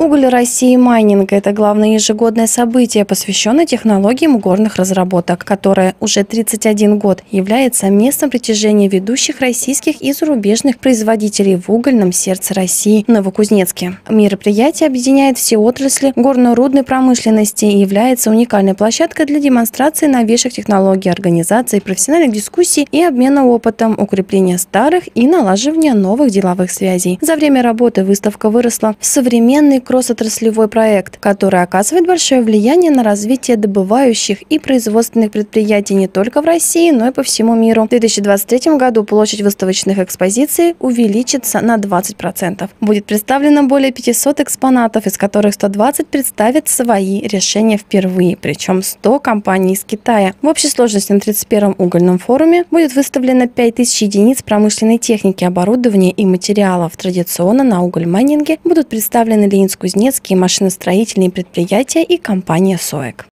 Уголь России майнинг – это главное ежегодное событие, посвященное технологиям угорных разработок, которое уже 31 год является местом притяжения ведущих российских и зарубежных производителей в угольном сердце России – Новокузнецке. Мероприятие объединяет все отрасли горно-рудной промышленности и является уникальной площадкой для демонстрации новейших технологий, организации профессиональных дискуссий и обмена опытом, укрепления старых и налаживания новых деловых связей. За время работы выставка выросла в современный кросс-отраслевой проект, который оказывает большое влияние на развитие добывающих и производственных предприятий не только в России, но и по всему миру. В 2023 году площадь выставочных экспозиций увеличится на 20%. Будет представлено более 500 экспонатов, из которых 120 представят свои решения впервые, причем 100 компаний из Китая. В общей сложности на 31-м угольном форуме будет выставлено 5000 единиц промышленной техники, оборудования и материалов. Традиционно на уголь-майнинге будут представлены Ленинск Кузнецкие машиностроительные предприятия и компания «СОЭК».